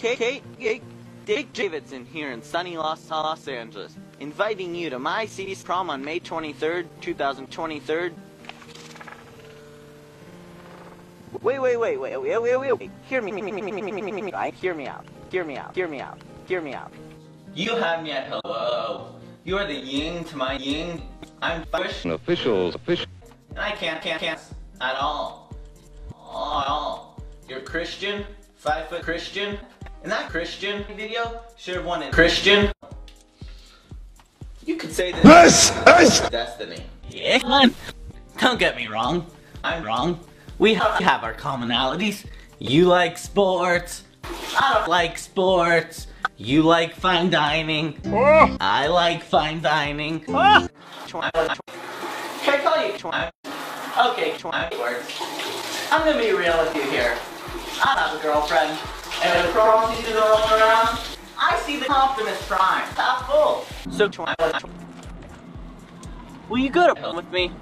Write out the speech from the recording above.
Kate, Kate, Dick Davidson here in sunny Los, Los Angeles, inviting you to my city's prom on May 23rd, 2023. Wait, wait, wait, wait, wait, wait, wait, wait. Hear me, me, me, me, me, me, me, me, me, me. Hear me out. Hear me out. Hear me out. Hear me out. You have me at hello. You are the yin to my yin. I'm fish, Officials, official. and I can't, can't, can't at all. All, at all. You're Christian, five foot Christian. In that Christian video, should have won it. Christian. You could say this is destiny. Yeah, man. Don't get me wrong. I'm wrong. We ha- have our commonalities. You like sports. I don't like sports. You like fine dining. Oh. I like fine dining. Oh. Can I call you? I'm, okay, I'm works. I'm gonna be real with you here. I have a girlfriend, and the prom season rolls around, I see the Optimus Prime half full. So, will you go to prom with me?